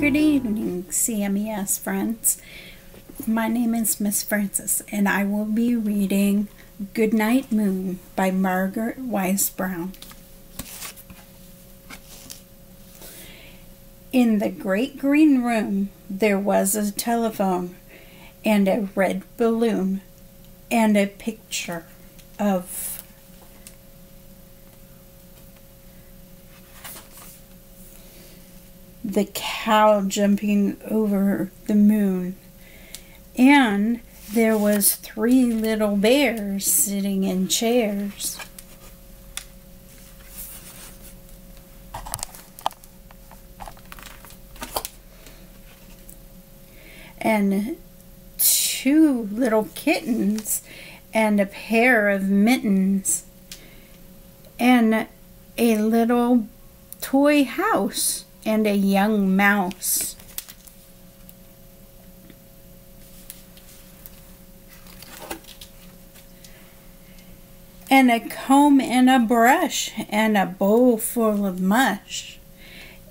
Good evening, CMES friends. My name is Miss Frances, and I will be reading Goodnight Moon by Margaret Wise Brown. In the great green room, there was a telephone and a red balloon and a picture of the cow jumping over the moon. And there was three little bears sitting in chairs. And two little kittens and a pair of mittens and a little toy house and a young mouse. And a comb and a brush and a bowl full of mush.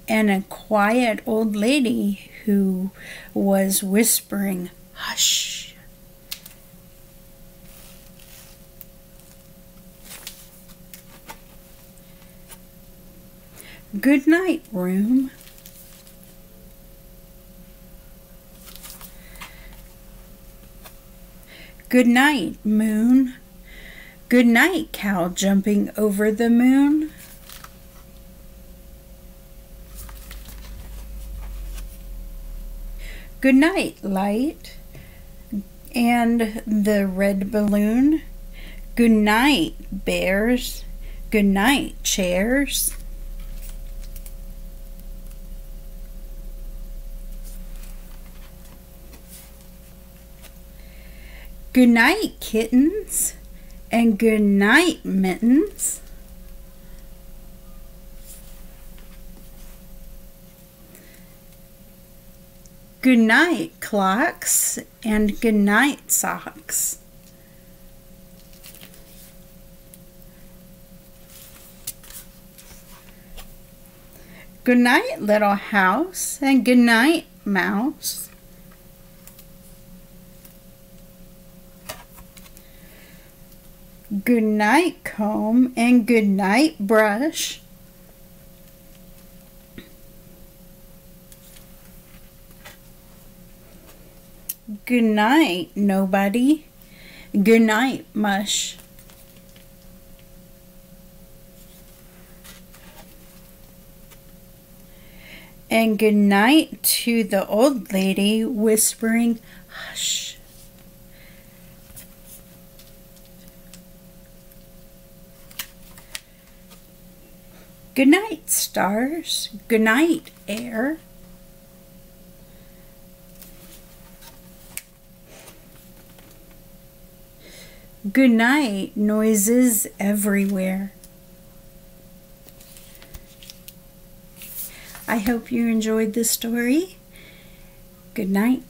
And a quiet old lady who was whispering, Hush. Good night, room. Good night, moon. Good night, cow jumping over the moon. Good night, light. And the red balloon. Good night, bears. Good night, chairs. Good night, kittens, and good night, mittens. Good night, clocks, and good night, socks. Good night, little house, and good night, mouse. Good night comb and good night brush. Good night, nobody. Good night, mush. And good night to the old lady whispering, hush. Good night, stars. Good night, air. Good night, noises everywhere. I hope you enjoyed this story. Good night.